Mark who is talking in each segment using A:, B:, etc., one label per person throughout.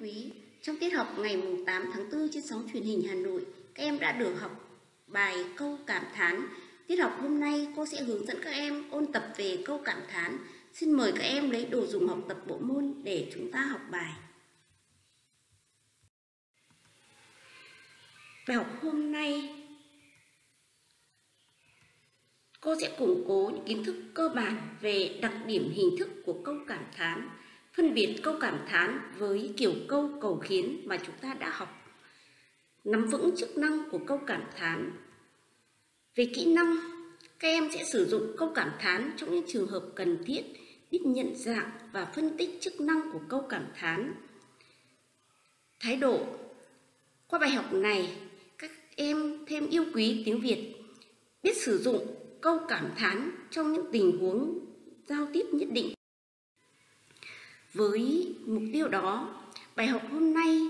A: quý, trong tiết học ngày 8 tháng 4 trên sóng truyền hình Hà Nội, các em đã được học bài câu cảm thán. Tiết học hôm nay cô sẽ hướng dẫn các em ôn tập về câu cảm thán. Xin mời các em lấy đồ dùng học tập bộ môn để chúng ta học bài. Bài học hôm nay cô sẽ củng cố những kiến thức cơ bản về đặc điểm hình thức của câu cảm thán phân biệt câu cảm thán với kiểu câu cầu khiến mà chúng ta đã học. Nắm vững chức năng của câu cảm thán. Về kỹ năng, các em sẽ sử dụng câu cảm thán trong những trường hợp cần thiết, biết nhận dạng và phân tích chức năng của câu cảm thán. Thái độ. Qua bài học này, các em thêm yêu quý tiếng việt, biết sử dụng câu cảm thán trong những tình huống giao tiếp nhất định với mục tiêu đó, bài học hôm nay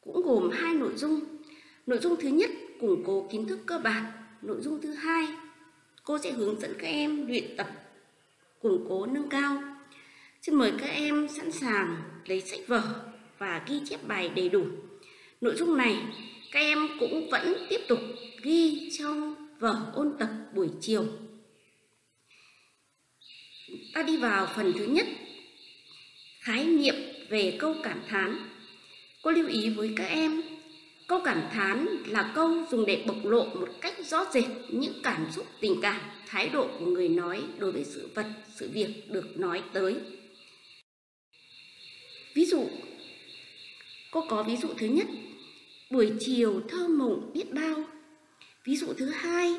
A: cũng gồm hai nội dung. Nội dung thứ nhất củng cố kiến thức cơ bản, nội dung thứ hai cô sẽ hướng dẫn các em luyện tập củng cố nâng cao. Xin mời các em sẵn sàng lấy sách vở và ghi chép bài đầy đủ. Nội dung này các em cũng vẫn tiếp tục ghi trong vở ôn tập buổi chiều. Ta đi vào phần thứ nhất khái niệm về câu cảm thán. Cô lưu ý với các em, câu cảm thán là câu dùng để bộc lộ một cách rõ rệt những cảm xúc tình cảm, thái độ của người nói đối với sự vật, sự việc được nói tới. Ví dụ, cô có ví dụ thứ nhất, buổi chiều thơ mộng biết bao. Ví dụ thứ hai,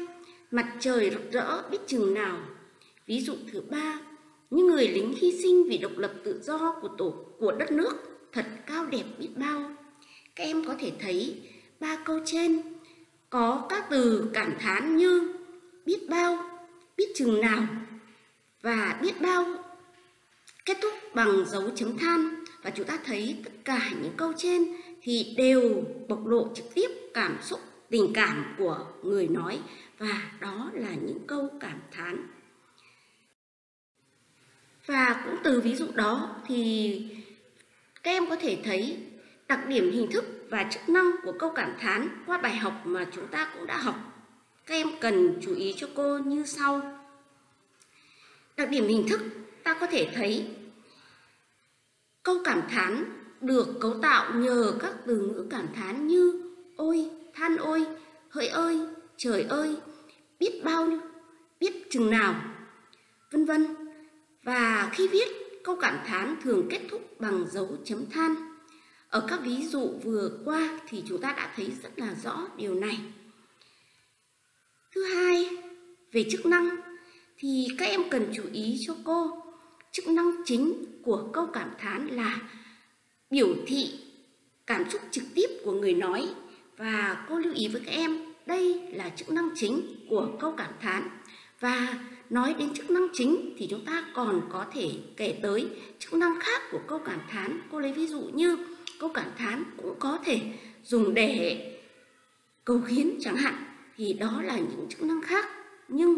A: mặt trời rực rỡ biết chừng nào. Ví dụ thứ ba, những người lính hy sinh vì độc lập tự do của tổ, của đất nước thật cao đẹp biết bao. Các em có thể thấy ba câu trên. Có các từ cảm thán như biết bao, biết chừng nào và biết bao. Kết thúc bằng dấu chấm than và chúng ta thấy tất cả những câu trên thì đều bộc lộ trực tiếp cảm xúc, tình cảm của người nói. Và đó là những câu cảm thán và cũng từ ví dụ đó thì các em có thể thấy đặc điểm hình thức và chức năng của câu cảm thán qua bài học mà chúng ta cũng đã học. Các em cần chú ý cho cô như sau. Đặc điểm hình thức ta có thể thấy câu cảm thán được cấu tạo nhờ các từ ngữ cảm thán như ôi, than ôi, hỡi ơi, trời ơi, biết bao nhiêu, biết chừng nào, vân vân và khi viết, câu cảm thán thường kết thúc bằng dấu chấm than. Ở các ví dụ vừa qua thì chúng ta đã thấy rất là rõ điều này. Thứ hai, về chức năng thì các em cần chú ý cho cô. Chức năng chính của câu cảm thán là biểu thị cảm xúc trực tiếp của người nói và cô lưu ý với các em đây là chức năng chính của câu cảm thán và nói đến chức năng chính thì chúng ta còn có thể kể tới chức năng khác của câu cảm thán. Cô lấy ví dụ như câu cảm thán cũng có thể dùng để cầu khiến chẳng hạn, thì đó là những chức năng khác. Nhưng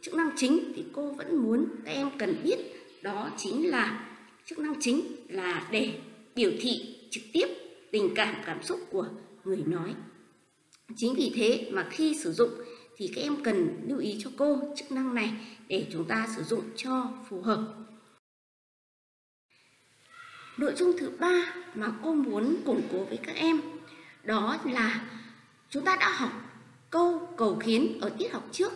A: chức năng chính thì cô vẫn muốn các em cần biết, đó chính là chức năng chính là để biểu thị trực tiếp tình cảm cảm xúc của người nói. Chính vì thế mà khi sử dụng thì các em cần lưu ý cho cô chức năng này để chúng ta sử dụng cho phù hợp. Nội dung thứ ba mà cô muốn củng cố với các em đó là chúng ta đã học câu cầu khiến ở tiết học trước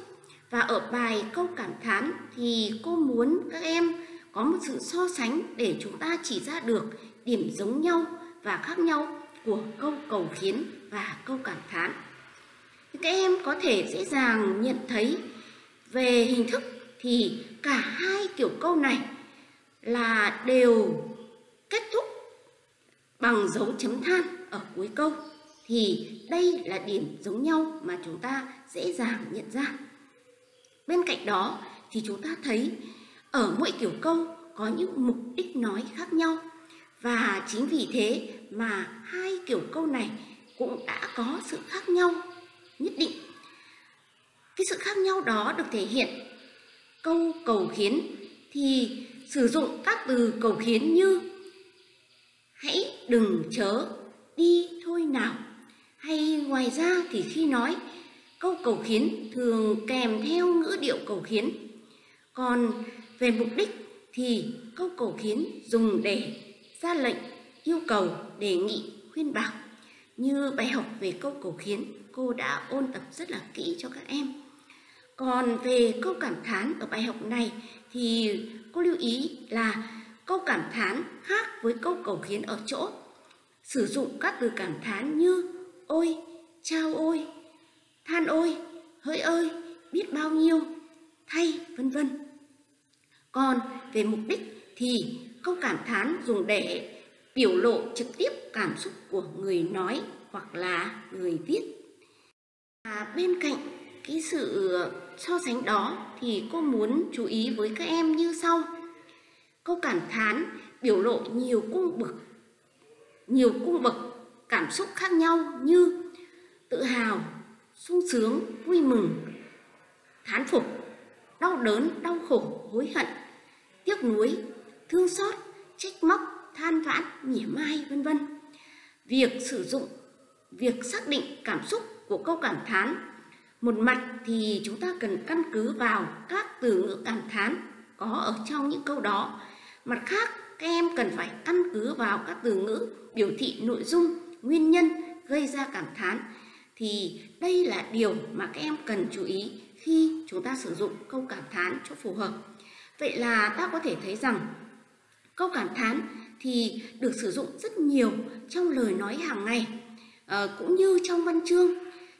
A: và ở bài câu cảm thán thì cô muốn các em có một sự so sánh để chúng ta chỉ ra được điểm giống nhau và khác nhau của câu cầu khiến và câu cảm thán các em có thể dễ dàng nhận thấy về hình thức thì cả hai kiểu câu này là đều kết thúc bằng dấu chấm than ở cuối câu. Thì đây là điểm giống nhau mà chúng ta dễ dàng nhận ra. Bên cạnh đó thì chúng ta thấy ở mỗi kiểu câu có những mục đích nói khác nhau. Và chính vì thế mà hai kiểu câu này cũng đã có sự khác nhau nhất định. Cái sự khác nhau đó được thể hiện câu cầu khiến thì sử dụng các từ cầu khiến như hãy đừng chớ, đi thôi nào. Hay ngoài ra thì khi nói, câu cầu khiến thường kèm theo ngữ điệu cầu khiến. Còn về mục đích thì câu cầu khiến dùng để ra lệnh, yêu cầu, đề nghị, khuyên bảo như bài học về câu cầu khiến cô đã ôn tập rất là kỹ cho các em còn về câu cảm thán ở bài học này thì cô lưu ý là câu cảm thán khác với câu cầu khiến ở chỗ sử dụng các từ cảm thán như ôi, trao ôi, than ôi, hỡi ơi, biết bao nhiêu, thay, vân vân. Còn về mục đích thì câu cảm thán dùng để biểu lộ trực tiếp cảm xúc của người nói hoặc là người viết. À, bên cạnh cái sự ờ, so sánh đó thì cô muốn chú ý với các em như sau. Câu cảm thán biểu lộ nhiều cung bậc nhiều cung bậc cảm xúc khác nhau như tự hào, sung sướng, vui mừng, thán phục, đau đớn, đau khổ, hối hận, tiếc nuối, thương xót, trách móc, than vãn, mỉa mai, vân vân. Việc sử dụng, việc xác định cảm xúc của câu cảm thán một mặt thì chúng ta cần căn cứ vào các từ ngữ cảm thán có ở trong những câu đó. Mặt khác, các em cần phải căn cứ vào các từ ngữ biểu thị nội dung, nguyên nhân gây ra cảm thán. Thì đây là điều mà các em cần chú ý khi chúng ta sử dụng câu cảm thán cho phù hợp. Vậy là ta có thể thấy rằng câu cảm thán thì được sử dụng rất nhiều trong lời nói hàng ngày à, cũng như trong văn chương.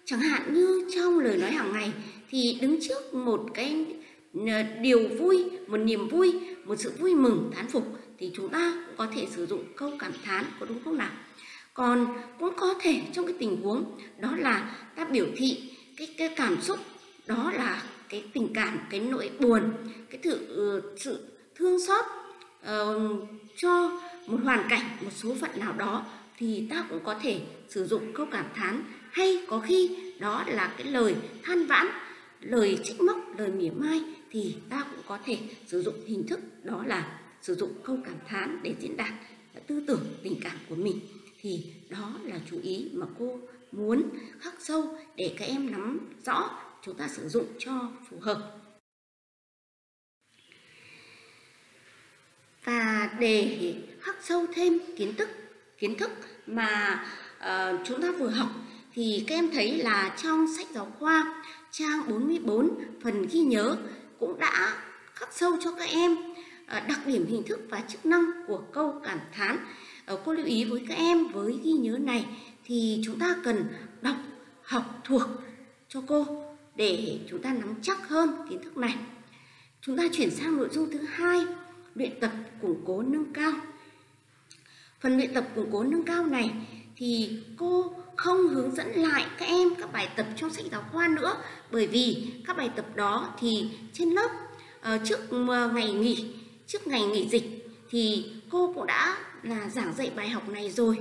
A: Chẳng hạn như trong lời nói hàng ngày thì đứng trước một cái ờ, điều vui một niềm vui một sự vui mừng thán phục thì chúng ta cũng có thể sử dụng câu cảm thán có đúng không nào. Còn cũng có thể trong cái tình huống đó là ta biểu thị cái cái cảm xúc đó là cái tình cảm cái nỗi buồn cái sự ừ, sự thương xót uh, cho một hoàn cảnh một số phận nào đó thì ta cũng có thể sử dụng câu cảm thán hay có khi đó là cái lời than vãn, lời trách móc, lời mỉa mai thì ta cũng có thể sử dụng hình thức đó là sử dụng câu cảm thán để diễn đạt tư tưởng tình cảm của mình. Thì đó là chú ý mà cô muốn khắc sâu để các em nắm rõ chúng ta sử dụng cho phù hợp. Và để khắc sâu thêm kiến thức kiến thức mà uh, chúng ta vừa học thì các em thấy là trong sách giáo khoa trang 44 phần ghi nhớ cũng đã khắc sâu cho các em uh, đặc điểm hình thức và chức năng của câu cảm thán. Uh, cô lưu ý với các em với ghi nhớ này thì chúng ta cần đọc, học thuộc cho cô để chúng ta nắm chắc hơn kiến thức này. Chúng ta chuyển sang nội dung thứ hai, luyện tập củng cố nâng cao. Phần luyện tập củng cố nâng cao này thì cô không hướng dẫn lại các em các bài tập trong sách giáo khoa nữa. Bởi vì các bài tập đó thì trên lớp ờ, trước ờ, ngày nghỉ, trước ngày nghỉ dịch thì cô cũng đã là giảng dạy bài học này rồi.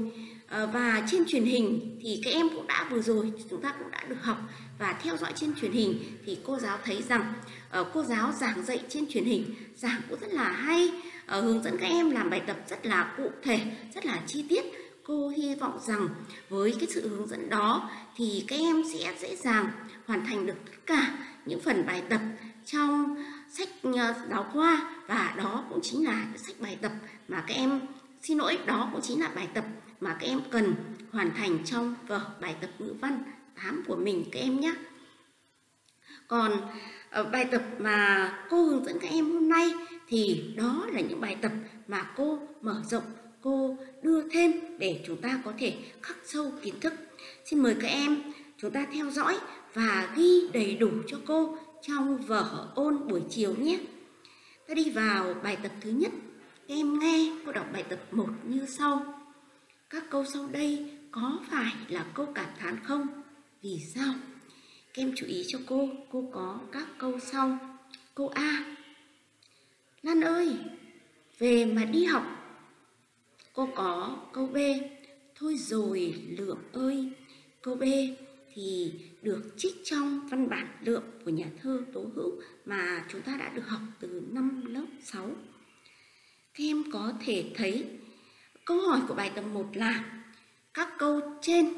A: Ờ, và trên truyền hình thì các em cũng đã vừa rồi, chúng ta cũng đã được học. Và theo dõi trên truyền hình thì cô giáo thấy rằng cô giáo giảng dạy trên truyền hình giảng cũng rất là hay uh, hướng dẫn các em làm bài tập rất là cụ thể rất là chi tiết cô hy vọng rằng với cái sự hướng dẫn đó thì các em sẽ dễ dàng hoàn thành được tất cả những phần bài tập trong sách ờ, giáo khoa và đó cũng chính là sách bài tập mà các em xin lỗi đó cũng chính là bài tập mà các em cần hoàn thành trong vở bài tập ngữ văn 8 của mình các em nhé. Còn ờ, bài tập mà cô hướng dẫn các em hôm nay thì đó là những bài tập mà cô mở rộng cô đưa thêm để chúng ta có thể khắc sâu kiến thức. Xin mời các em chúng ta theo dõi và ghi đầy đủ cho cô trong vở ôn buổi chiều nhé. Ta đi vào bài tập thứ nhất. Em nghe cô đọc bài tập 1 như sau. Các câu sau đây có phải là câu cảm thán không? Vì sao? Các em chú ý cho cô, cô có các câu sau. Câu A. Lan ơi, về mà đi học Cô có câu B, thôi rồi lượng ơi. Câu B thì được trích trong văn bản lượng của nhà thơ Tố Hữu mà chúng ta đã được học từ năm lớp 6. Các em có thể thấy câu hỏi của bài tập 1 là các câu trên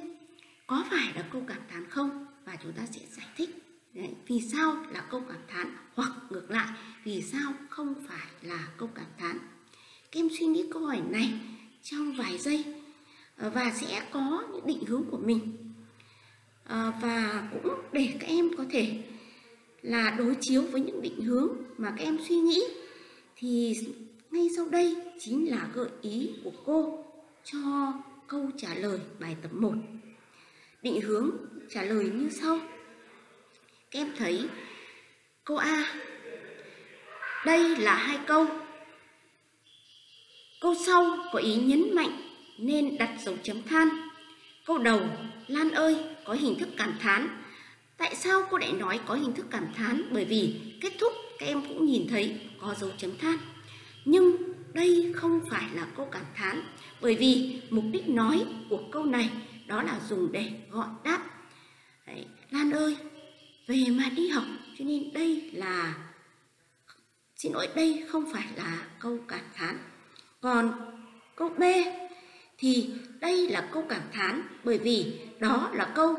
A: có phải là câu cảm thán không? Và chúng ta sẽ giải thích Đấy, vì sao là câu cảm thán hoặc ngược lại vì sao không phải là câu cảm thán. Các em suy nghĩ câu hỏi này trong vài giây ờ, và sẽ có những định hướng của mình ờ, và cũng để các em có thể là đối chiếu với những định hướng mà các em suy nghĩ thì ngay sau đây chính là gợi ý của cô cho câu trả lời bài tập 1. Định hướng trả lời như sau. Các em thấy câu A. Đây là hai câu. Câu sau có ý nhấn mạnh nên đặt dấu chấm than. Câu đầu, Lan ơi, có hình thức cảm thán. Tại sao cô lại nói có hình thức cảm thán? Bởi vì kết thúc các em cũng nhìn thấy có dấu chấm than. Nhưng đây không phải là câu cảm thán bởi vì mục đích nói của câu này đó là dùng để gọi đáp Đấy, Lan ơi về mà đi học cho nên đây là xin lỗi đây không phải là câu cảm thán còn câu B thì đây là câu cảm thán bởi vì đó là câu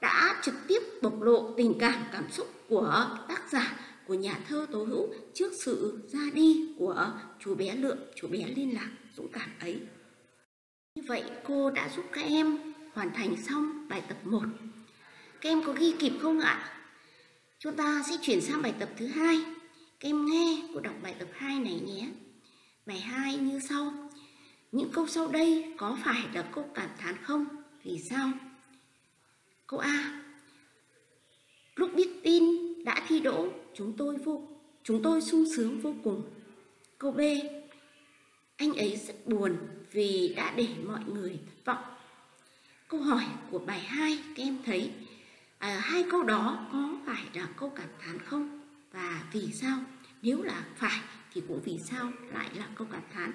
A: đã trực tiếp bộc lộ tình cảm cảm xúc của tác giả của nhà thơ Tố Hữu trước sự ra đi của chú bé Lượng, chú bé liên lạc dũng cảm ấy. Như vậy cô đã giúp các em hoàn thành xong bài tập 1. Các em có ghi kịp không ạ? Chúng ta sẽ chuyển sang bài tập thứ hai. Các em nghe cô đọc bài tập 2 này nhé. Bài 2 như sau. Những câu sau đây có phải là câu cảm thán không? Vì sao? Câu A. Lúc biết tin đã thi đỗ, chúng tôi vô chúng tôi sung sướng vô cùng. Câu B. Anh ấy rất buồn vì đã để mọi người thất vọng. Câu hỏi của bài 2 các em thấy à, hai câu đó có phải là câu cảm thán không? Và vì sao? Nếu là phải thì cũng vì sao lại là câu cảm thán.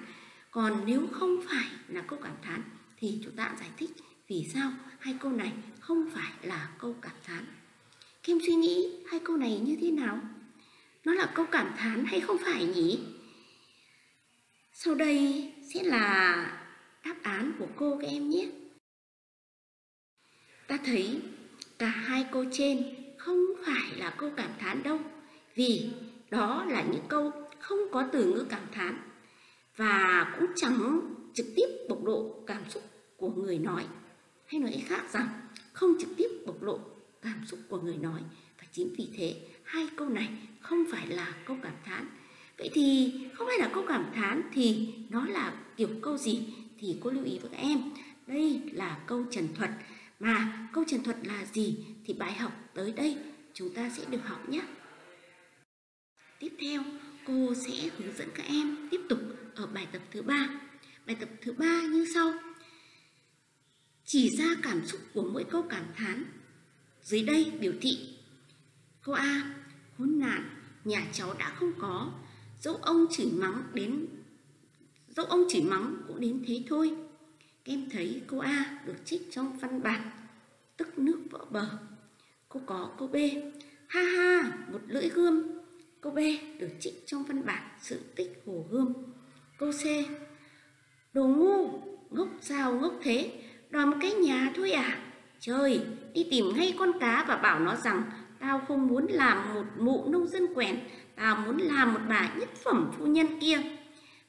A: Còn nếu không phải là câu cảm thán thì chúng ta giải thích vì sao hai câu này không phải là câu cảm thán. Kim suy nghĩ hai câu này như thế nào? Nó là câu cảm thán hay không phải nhỉ? Sau đây sẽ là đáp án của cô các em nhé. Ta thấy cả hai câu trên không phải là câu cảm thán đâu, vì đó là những câu không có từ ngữ cảm thán và cũng chẳng trực tiếp bộc lộ cảm xúc của người nói. Hay nói khác rằng không trực tiếp bộc lộ cảm xúc của người nói và chính vì thế hai câu này không phải là câu cảm thán vậy thì không phải là câu cảm thán thì nó là kiểu câu gì thì cô lưu ý với các em đây là câu trần thuật mà, câu trần thuật là gì thì bài học tới đây chúng ta sẽ được học nhé. Tiếp theo, cô sẽ hướng dẫn các em tiếp tục ở bài tập thứ ba. Bài tập thứ ba như sau. Chỉ ra cảm xúc của mỗi câu cảm thán. Dưới đây biểu thị Câu A, Khốn nạn, Nhà cháu đã không có. Dẫu ông chửi mắng đến, Dẫu ông chửi mắng cũng đến thế thôi em thấy cô A được trích trong văn bản. Tức nước vỡ bờ. Cô có cô B. Ha ha một lưỡi gươm. Cô B được trích trong văn bản Sự tích hồ gươm. Cô C. Đồ ngu Ngốc sao ngốc thế? Đòi một cái nhà thôi à? Trời đi tìm ngay con cá và bảo nó rằng tao không muốn làm một mụ nông dân quèn, tao muốn làm một bà nhất phẩm phu nhân kia.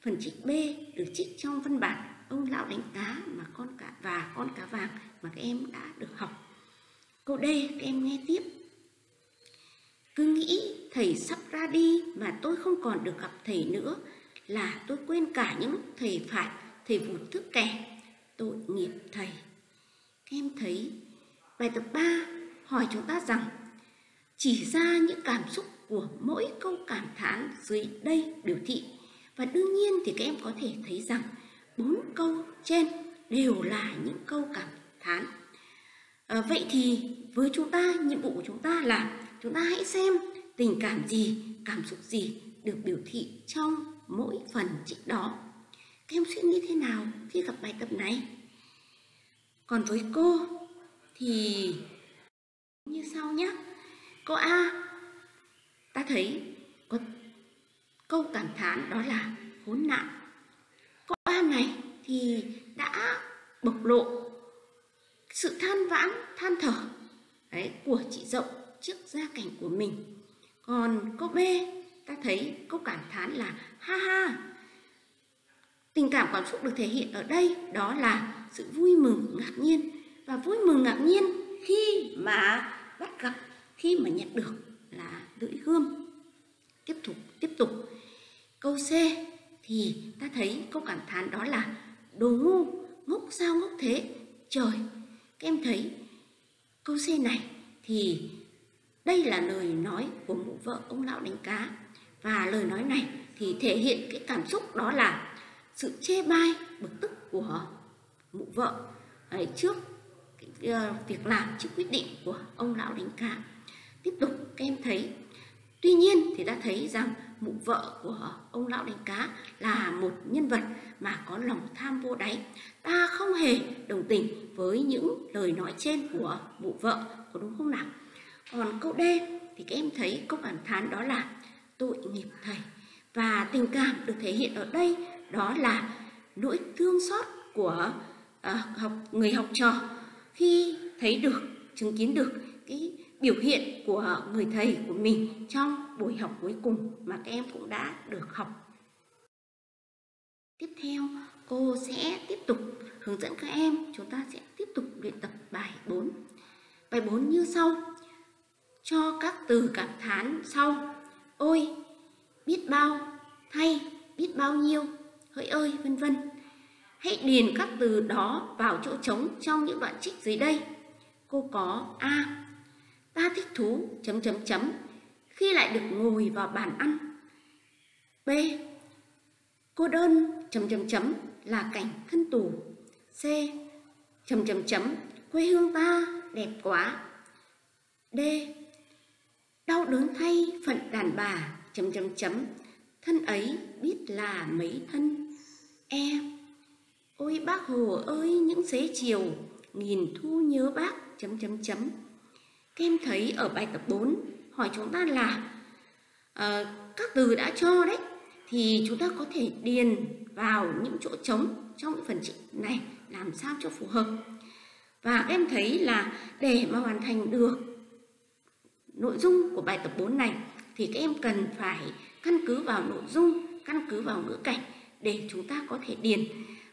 A: Phần trích B được trích trong văn bản ông lão đánh cá mà con cá và con cá vàng mà các em đã được học. Câu D các em nghe tiếp. Cứ nghĩ thầy sắp ra đi mà tôi không còn được gặp thầy nữa là tôi quên cả những thầy phạt, thầy vụt thức kẻ, tội nghiệp thầy. Các em thấy bài tập 3 hỏi chúng ta rằng chỉ ra những cảm xúc của mỗi câu cảm thán dưới đây biểu thị và đương nhiên thì các em có thể thấy rằng bốn câu trên đều là những câu cảm thán. À, vậy thì với chúng ta nhiệm vụ của chúng ta là chúng ta hãy xem tình cảm gì cảm xúc gì được biểu thị trong mỗi phần trích đó. Các em suy nghĩ thế nào khi gặp bài tập này? Còn với cô thì như sau nhé câu A ta thấy có câu cảm thán đó là khốn nạn này thì đã bộc lộ sự than vãn, than thở đấy, của chị Dậu trước gia cảnh của mình. Còn câu B, ta thấy câu cảm thán là ha ha. Tình cảm cảm xúc được thể hiện ở đây đó là sự vui mừng, ngạc nhiên và vui mừng ngạc nhiên khi mà bắt gặp, khi mà nhận được là lưỡi gươm. Tiếp tục, tiếp tục. Câu C thì ta thấy câu cảm thán đó là đồ ngu, ngốc sao ngốc thế, trời. Các em thấy câu C này thì đây là lời nói của mụ vợ ông lão đánh cá và lời nói này thì thể hiện cái cảm xúc đó là sự chê bai bực tức của mụ vợ ấy, trước ờ, việc làm trước quyết định của ông lão đánh cá tiếp tục các em thấy tuy nhiên thì ta thấy rằng mụ vợ của ông lão đánh cá là một nhân vật mà có lòng tham vô đáy. Ta không hề đồng tình với những lời nói trên của mụ vợ có đúng không nào? Còn câu D thì các em thấy câu cảm thán đó là tội nghiệp thầy. Và tình cảm được thể hiện ở đây đó là nỗi thương xót của uh, học người học trò khi thấy được chứng kiến được cái biểu hiện của người thầy của mình trong buổi học cuối cùng mà các em cũng đã được học. Tiếp theo, cô sẽ tiếp tục hướng dẫn các em, chúng ta sẽ tiếp tục luyện tập bài 4. Bài 4 như sau. Cho các từ cảm thán sau. Ôi, biết bao, thay, biết bao nhiêu, hỡi ơi, vân vân. Hãy điền các từ đó vào chỗ trống trong những đoạn trích dưới đây. Cô có A ta thích thú, chấm chấm chấm. Khi lại được ngồi vào bàn ăn. B. Cô đơn, chấm chấm chấm là cảnh thân tù. C. Chấm chấm chấm, quê hương ta đẹp quá. D. Đau đớn thay phận đàn bà, chấm chấm chấm. Thân ấy biết là mấy thân. E. Ôi bác hồ ơi, những xế chiều, nghìn thu nhớ bác, chấm chấm chấm các em thấy ở bài tập 4 hỏi chúng ta là uh, các từ đã cho đấy thì chúng ta có thể điền vào những chỗ trống trong những phần trị này làm sao cho phù hợp. Và các em thấy là để mà hoàn thành được nội dung của bài tập 4 này thì các em cần phải căn cứ vào nội dung, căn cứ vào ngữ cảnh để chúng ta có thể điền.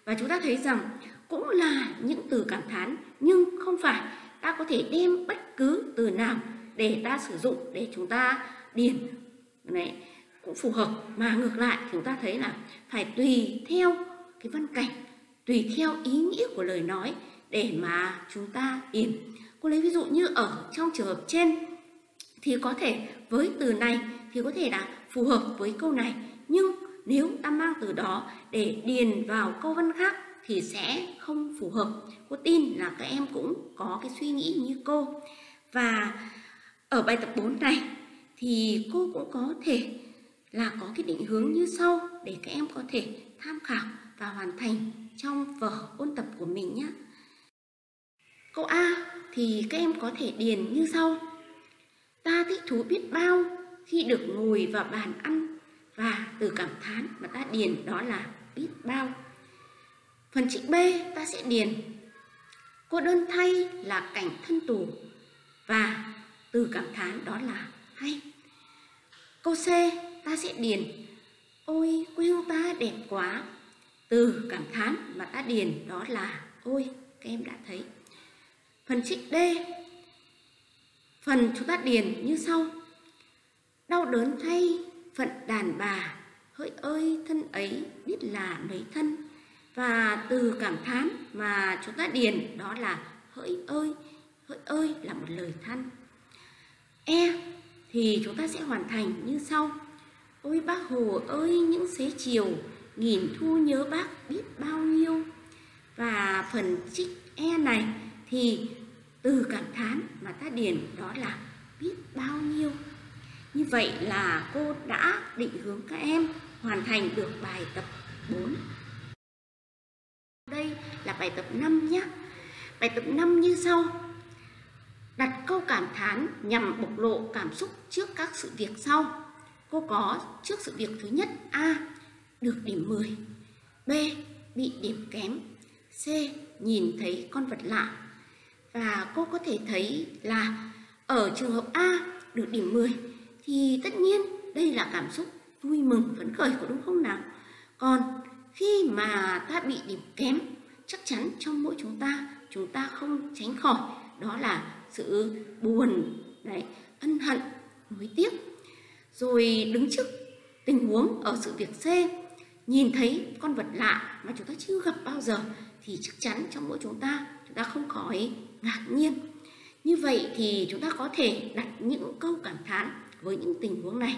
A: Và chúng ta thấy rằng cũng là những từ cảm thán nhưng không phải ta có thể đem bất cứ từ nào để ta sử dụng để chúng ta điền. Này cũng phù hợp. Mà ngược lại, chúng ta thấy là phải tùy theo cái văn cảnh, tùy theo ý nghĩa của lời nói để mà chúng ta điền. Cô lấy ví dụ như ở trong trường hợp trên, thì có thể với từ này thì có thể là phù hợp với câu này. Nhưng nếu ta mang từ đó để điền vào câu văn khác thì sẽ không phù hợp cô tin là các em cũng có cái suy nghĩ như cô và ở bài tập 4 này thì cô cũng có thể là có cái định hướng như sau để các em có thể tham khảo và hoàn thành trong vở ôn tập của mình nhé. Câu A thì các em có thể điền như sau. Ta thích thú biết bao khi được ngồi vào bàn ăn và từ cảm thán mà ta điền đó là biết bao. Phần trích B, ta sẽ điền. Cô đơn thay là cảnh thân tù. Và từ cảm thán đó là hay. Câu C, ta sẽ điền. Ôi, quê hương ta đẹp quá. Từ cảm thán mà ta điền đó là, Ôi, các em đã thấy. Phần trích D, Phần chúng ta điền như sau. Đau đớn thay, phận đàn bà. Hỡi ơi, thân ấy biết là mấy thân và từ cảm thán mà chúng ta điền, đó là hỡi ơi hỡi ơi là một lời than. E thì chúng ta sẽ hoàn thành như sau. Ôi bác hồ ơi, những xế chiều, nghìn thu nhớ bác biết bao nhiêu. Và phần trích e này thì từ cảm thán mà ta điền, đó là biết bao nhiêu. Như vậy là cô đã định hướng các em hoàn thành được bài tập 4 đây là bài tập 5 nhé. Bài tập 5 như sau. Đặt câu cảm thán nhằm bộc lộ cảm xúc trước các sự việc sau. Cô có trước sự việc thứ nhất A. Được điểm 10 B. bị điểm kém C. Nhìn thấy con vật lạ Và cô có thể thấy là ở trường hợp A được điểm 10 thì tất nhiên đây là cảm xúc vui mừng, phấn khởi của đúng không nào? Còn khi mà ta bị điểm kém, chắc chắn trong mỗi chúng ta chúng ta không tránh khỏi. Đó là sự buồn, đấy, ân hận, nuối tiếc. Rồi đứng trước tình huống ở sự việc C, nhìn thấy con vật lạ mà chúng ta chưa gặp bao giờ, thì chắc chắn trong mỗi chúng ta chúng ta không khỏi ngạc nhiên. Như vậy thì chúng ta có thể đặt những câu cảm thán với những tình huống này.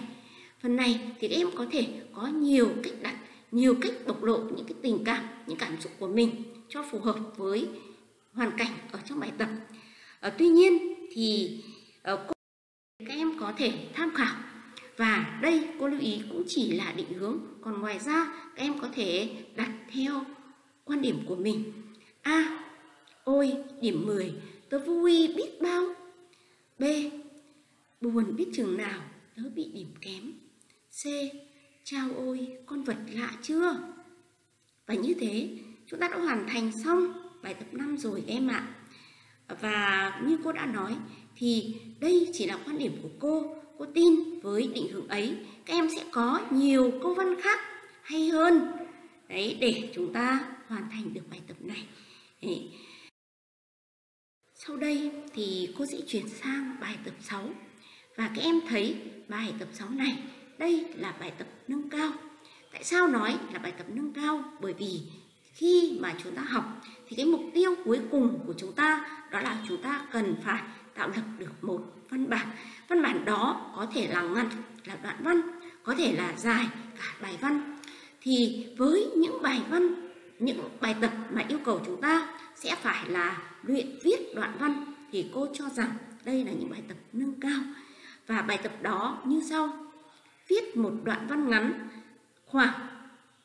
A: Phần này thì các em có thể có nhiều cách đặt nhiều cách bộc lộ những cái tình cảm những cảm xúc của mình cho phù hợp với hoàn cảnh ở trong bài tập. À, tuy nhiên thì à, cô, các em có thể tham khảo và đây cô lưu ý cũng chỉ là định hướng. Còn ngoài ra các em có thể đặt theo quan điểm của mình. A à, ôi điểm 10 tớ vui biết bao. B buồn biết chừng nào tớ bị điểm kém. C chào ôi, con vật lạ chưa? Và như thế, chúng ta đã hoàn thành xong bài tập 5 rồi em ạ. Và như cô đã nói, thì đây chỉ là quan điểm của cô. Cô tin với định hướng ấy, các em sẽ có nhiều câu văn khác hay hơn. Đấy, để chúng ta hoàn thành được bài tập này. Đấy. sau đây thì cô sẽ chuyển sang bài tập 6 và các em thấy bài tập 6 này đây là bài tập nâng cao. Tại sao nói là bài tập nâng cao? Bởi vì khi mà chúng ta học thì cái mục tiêu cuối cùng của chúng ta đó là chúng ta cần phải tạo lập được một văn bản. Văn bản đó có thể là ngắn, là đoạn văn, có thể là dài, cả bài văn. Thì với những bài văn, những bài tập mà yêu cầu chúng ta sẽ phải là luyện viết đoạn văn, thì cô cho rằng đây là những bài tập nâng cao. Và bài tập đó như sau viết một đoạn văn ngắn, khoảng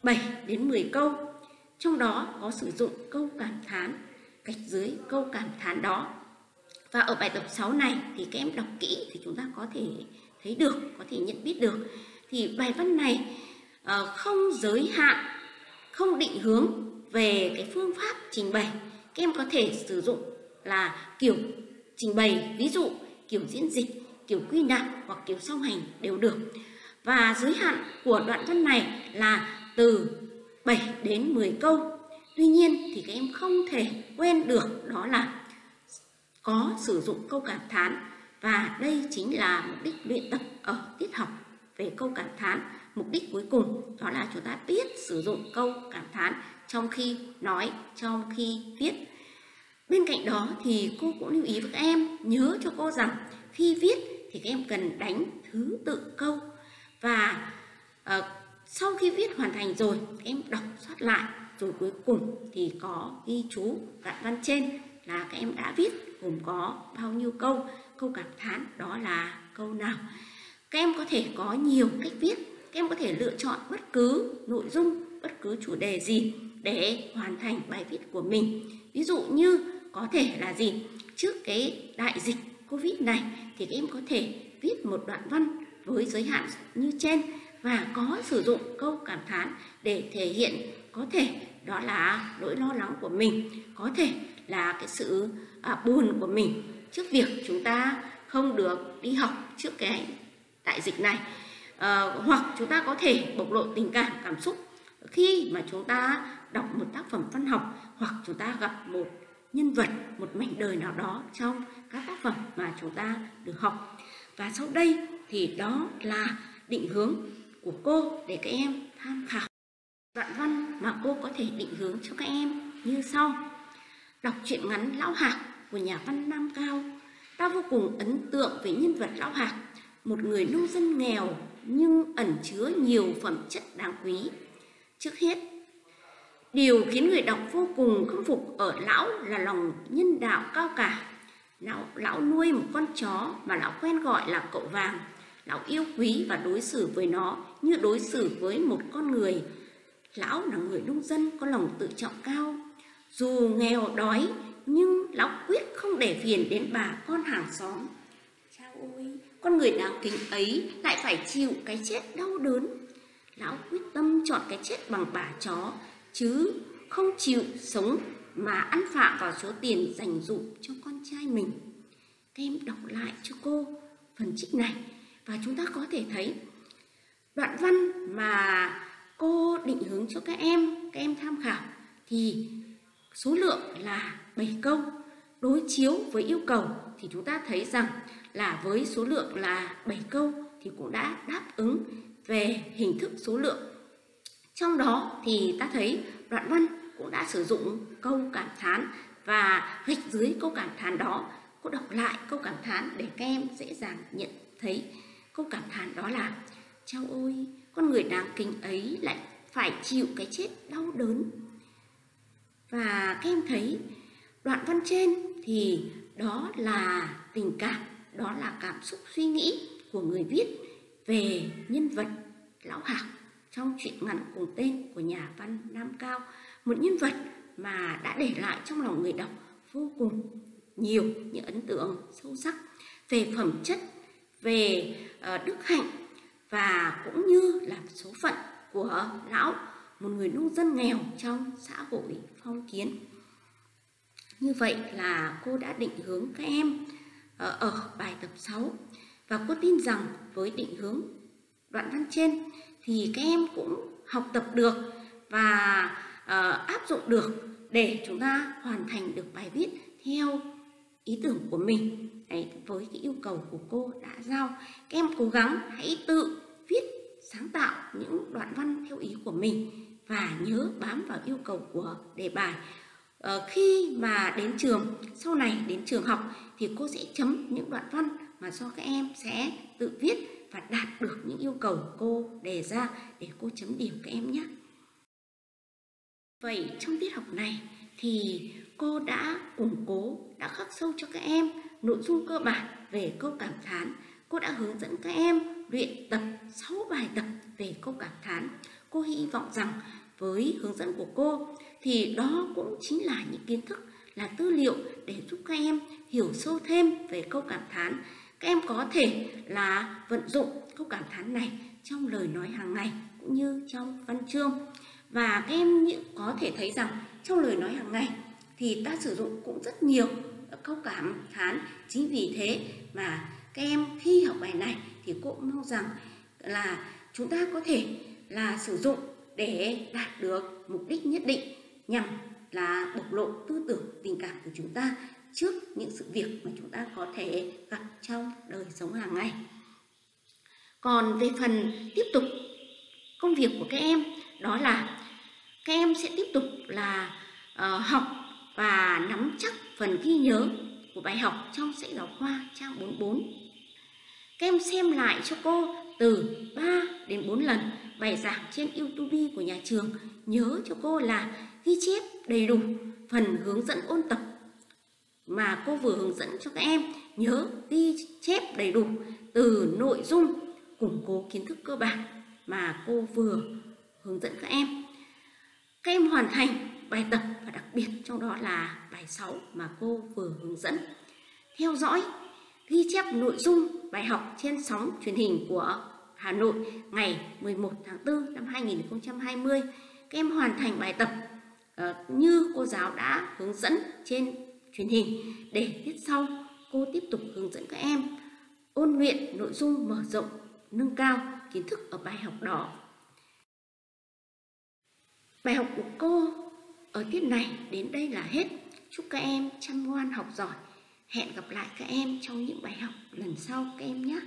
A: 7 đến 10 câu. Trong đó có sử dụng câu cảm thán gạch dưới câu cảm thán đó. Và ở bài tập 6 này thì các em đọc kỹ thì chúng ta có thể thấy được, có thể nhận biết được. Thì bài văn này ờ, không giới hạn, không định hướng về cái phương pháp trình bày. Các em có thể sử dụng là kiểu trình bày, ví dụ kiểu diễn dịch, kiểu quy nạp hoặc kiểu song hành đều được và giới hạn của đoạn văn này là từ 7 đến 10 câu. Tuy nhiên thì các em không thể quên được đó là có sử dụng câu cảm thán và đây chính là mục đích luyện tập ở tiết học về câu cảm thán. Mục đích cuối cùng đó là chúng ta biết sử dụng câu cảm thán trong khi nói, trong khi viết. Bên cạnh đó thì cô cũng lưu ý với các em nhớ cho cô rằng khi viết thì các em cần đánh thứ tự câu và uh, sau khi viết hoàn thành rồi em đọc soát lại rồi cuối cùng thì có ghi chú đoạn văn trên là các em đã viết gồm có bao nhiêu câu câu cảm thán đó là câu nào. Các em có thể có nhiều cách viết các em có thể lựa chọn bất cứ nội dung bất cứ chủ đề gì để hoàn thành bài viết của mình. Ví dụ như có thể là gì? Trước cái đại dịch covid này thì các em có thể viết một đoạn văn với giới hạn như trên và có sử dụng câu cảm thán để thể hiện có thể đó là nỗi lo lắng của mình có thể là cái sự à, buồn của mình trước việc chúng ta không được đi học trước cái đại dịch này. À, hoặc chúng ta có thể bộc lộ tình cảm cảm xúc khi mà chúng ta đọc một tác phẩm văn học hoặc chúng ta gặp một nhân vật một mảnh đời nào đó trong các tác phẩm mà chúng ta được học. Và sau đây thì đó là định hướng của cô để các em tham khảo. Đoạn văn mà cô có thể định hướng cho các em như sau. Đọc truyện ngắn Lão Hạc của nhà văn Nam Cao. Ta vô cùng ấn tượng về nhân vật Lão Hạc, một người nông dân nghèo nhưng ẩn chứa nhiều phẩm chất đáng quý. Trước hết, điều khiến người đọc vô cùng khâm phục ở lão là lòng nhân đạo cao cả. Lão, lão nuôi một con chó mà lão quen gọi là cậu vàng Lão yêu quý và đối xử với nó như đối xử với một con người. Lão là người nông dân có lòng tự trọng cao. Dù nghèo đói nhưng lão quyết không để phiền đến bà con hàng xóm. Chao ôi, con người đáng kính ấy lại phải chịu cái chết đau đớn. Lão quyết tâm chọn cái chết bằng bà chó chứ không chịu sống mà ăn phạm vào số tiền dành dụm cho con trai mình. Các em đọc lại cho cô phần trích này và chúng ta có thể thấy đoạn văn mà cô định hướng cho các em, các em tham khảo thì số lượng là 7 câu. Đối chiếu với yêu cầu thì chúng ta thấy rằng là với số lượng là 7 câu thì cũng đã đáp ứng về hình thức số lượng. Trong đó thì ta thấy đoạn văn cũng đã sử dụng câu cảm thán và gạch dưới câu cảm thán đó. Cô đọc lại câu cảm thán để các em dễ dàng nhận thấy. Câu cảm thán đó là Chao ôi, con người đáng kính ấy lại phải chịu cái chết đau đớn. Và các em thấy đoạn văn trên thì đó là tình cảm, đó là cảm xúc suy nghĩ của người viết về nhân vật lão hạc trong truyện ngắn cùng tên của nhà văn Nam Cao, một nhân vật mà đã để lại trong lòng người đọc vô cùng nhiều những ấn tượng sâu sắc về phẩm chất, về ờ, đức hạnh và cũng như là số phận của lão một người nông dân nghèo trong xã hội phong kiến. Như vậy là cô đã định hướng các em ờ, ở bài tập 6 và cô tin rằng với định hướng đoạn văn trên thì các em cũng học tập được và uh, áp dụng được để chúng ta hoàn thành được bài viết theo ý tưởng của mình. Đấy, với cái yêu cầu của cô đã giao. Các em cố gắng hãy tự viết sáng tạo những đoạn văn theo ý của mình và nhớ bám vào yêu cầu của đề bài. Ờ, khi mà đến trường sau này đến trường học thì cô sẽ chấm những đoạn văn mà do các em sẽ tự viết và đạt được những yêu cầu cô đề ra để cô chấm điểm các em nhé vậy trong tiết học này thì cô đã củng cố, đã khắc sâu cho các em nội dung cơ bản về câu cảm thán. Cô đã hướng dẫn các em luyện tập 6 bài tập về câu cảm thán. Cô hy vọng rằng với hướng dẫn của cô thì đó cũng chính là những kiến thức, là tư liệu để giúp các em hiểu sâu thêm về câu cảm thán. Các em có thể là vận dụng câu cảm thán này trong lời nói hàng ngày cũng như trong văn chương và các em có thể thấy rằng trong lời nói hàng ngày thì ta sử dụng cũng rất nhiều câu cảm thán. Chính vì thế mà các em khi học bài này thì cô cũng mong rằng là chúng ta có thể là sử dụng để đạt được mục đích nhất định nhằm là bộc lộ tư tưởng, tình cảm của chúng ta trước những sự việc mà chúng ta có thể gặp trong đời sống hàng ngày. Còn về phần tiếp tục công việc của các em, đó là các em sẽ tiếp tục là uh, học và nắm chắc phần ghi nhớ của bài học trong sách giáo khoa trang 44. Các em xem lại cho cô từ 3 đến 4 lần bài giảng trên YouTube của nhà trường. Nhớ cho cô là ghi chép đầy đủ phần hướng dẫn ôn tập mà cô vừa hướng dẫn cho các em. Nhớ ghi chép đầy đủ từ nội dung củng cố kiến thức cơ bản mà cô vừa hướng dẫn các em. Các em hoàn thành bài tập và đặc biệt trong đó là bài 6 mà cô vừa hướng dẫn. Theo dõi, ghi chép nội dung bài học trên sóng truyền hình của Hà Nội ngày 11 tháng 4 năm 2020. Các em hoàn thành bài tập uh, như cô giáo đã hướng dẫn trên truyền hình để tiết sau cô tiếp tục hướng dẫn các em ôn luyện nội dung mở rộng nâng cao kiến thức ở bài học đó bài học của cô ở tiết này đến đây là hết. Chúc các em chăm ngoan, học giỏi. Hẹn gặp lại các em trong những bài học lần sau các em nhé.